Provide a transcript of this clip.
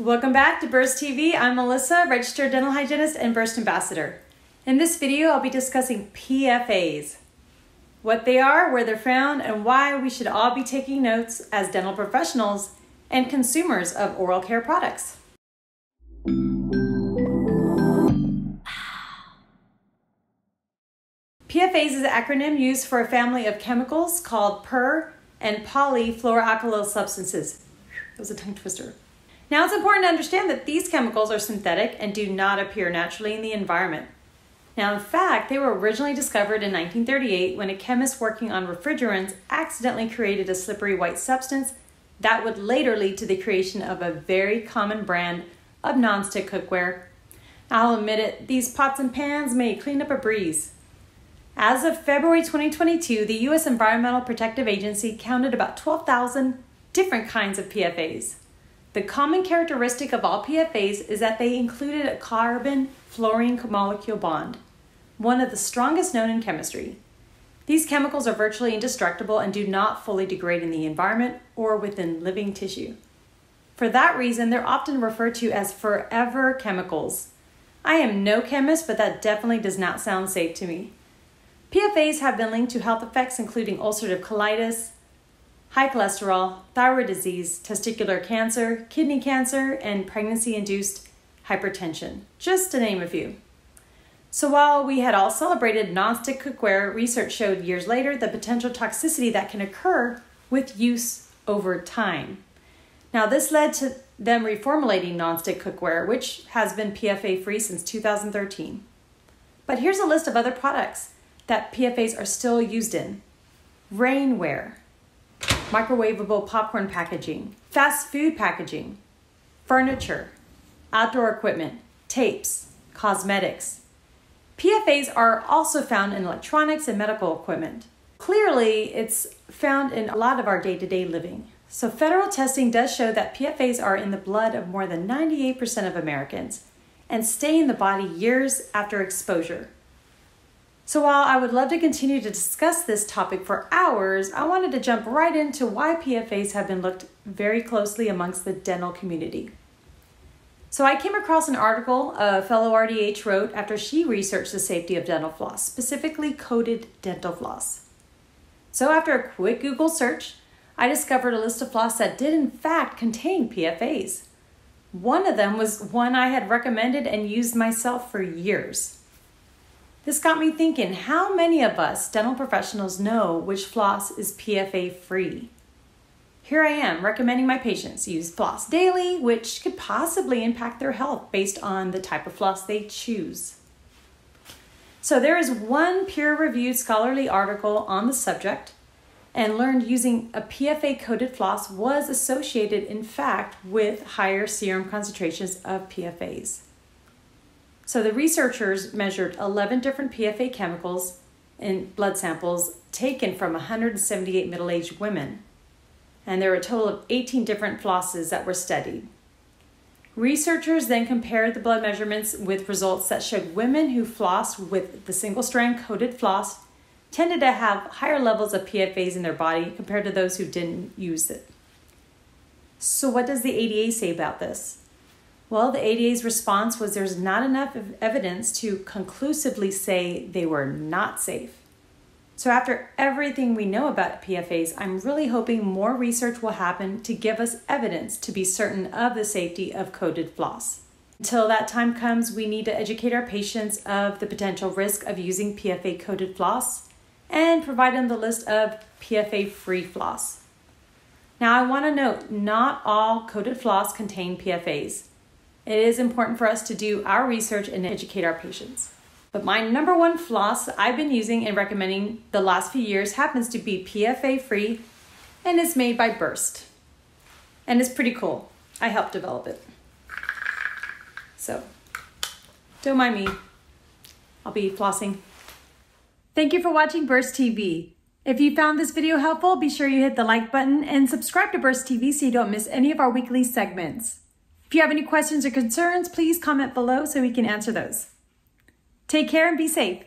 Welcome back to Burst TV. I'm Melissa, registered dental hygienist and Burst ambassador. In this video, I'll be discussing PFAs, what they are, where they're found, and why we should all be taking notes as dental professionals and consumers of oral care products. PFAs is an acronym used for a family of chemicals called per and polyfluoroalkyl substances. That was a tongue twister. Now it's important to understand that these chemicals are synthetic and do not appear naturally in the environment. Now, in fact, they were originally discovered in 1938 when a chemist working on refrigerants accidentally created a slippery white substance that would later lead to the creation of a very common brand of nonstick cookware. I'll admit it, these pots and pans may clean up a breeze. As of February 2022, the U.S. Environmental Protective Agency counted about 12,000 different kinds of PFAs. The common characteristic of all PFAs is that they included a carbon fluorine molecule bond, one of the strongest known in chemistry. These chemicals are virtually indestructible and do not fully degrade in the environment or within living tissue. For that reason, they're often referred to as forever chemicals. I am no chemist, but that definitely does not sound safe to me. PFAs have been linked to health effects including ulcerative colitis, high cholesterol, thyroid disease, testicular cancer, kidney cancer, and pregnancy induced hypertension, just to name a few. So while we had all celebrated nonstick cookware, research showed years later the potential toxicity that can occur with use over time. Now, this led to them reformulating nonstick cookware, which has been PFA free since 2013. But here's a list of other products that PFAs are still used in rainware, microwavable popcorn packaging, fast food packaging, furniture, outdoor equipment, tapes, cosmetics. PFAs are also found in electronics and medical equipment. Clearly, it's found in a lot of our day to day living. So, federal testing does show that PFAs are in the blood of more than 98% of Americans and stay in the body years after exposure. So, while I would love to continue to discuss this topic for hours, I wanted to jump right into why PFAs have been looked very closely amongst the dental community. So, I came across an article a fellow RDH wrote after she researched the safety of dental floss, specifically coated dental floss. So, after a quick Google search, I discovered a list of floss that did in fact contain PFAs. One of them was one I had recommended and used myself for years. This got me thinking how many of us dental professionals know which floss is PFA free? Here I am recommending my patients use floss daily, which could possibly impact their health based on the type of floss they choose. So, there is one peer reviewed scholarly article on the subject and learned using a PFA coated floss was associated, in fact, with higher serum concentrations of PFAs. So the researchers measured 11 different PFA chemicals in blood samples taken from 178 middle aged women. And there were a total of 18 different flosses that were studied. Researchers then compared the blood measurements with results that showed women who flossed with the single strand coated floss tended to have higher levels of PFAs in their body compared to those who didn't use it. So, what does the ADA say about this? Well, the ADA's response was there's not enough evidence to conclusively say they were not safe. So, after everything we know about PFAs, I'm really hoping more research will happen to give us evidence to be certain of the safety of coated floss. Until that time comes, we need to educate our patients of the potential risk of using PFA coated floss and provide them the list of PFA free floss. Now, I want to note not all coated floss contain PFAs. It is important for us to do our research and educate our patients. But my number one floss I've been using and recommending the last few years happens to be PFA free and is made by Burst. And it's pretty cool. I helped develop it. So, don't mind me. I'll be flossing. Thank you for watching Burst TV. If you found this video helpful, be sure you hit the like button and subscribe to Burst TV so you don't miss any of our weekly segments. If you have any questions or concerns, please comment below so we can answer those. Take care and be safe.